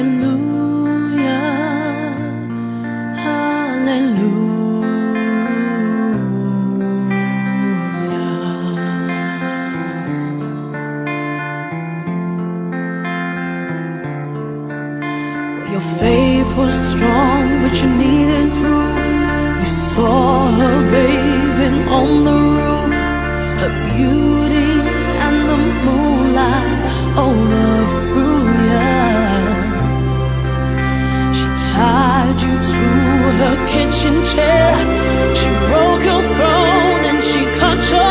hallelujah, hallelujah. Your faith was strong, but you needed proof. You saw her bathing on the roof, her beauty kitchen chair. She broke your throne and she cut your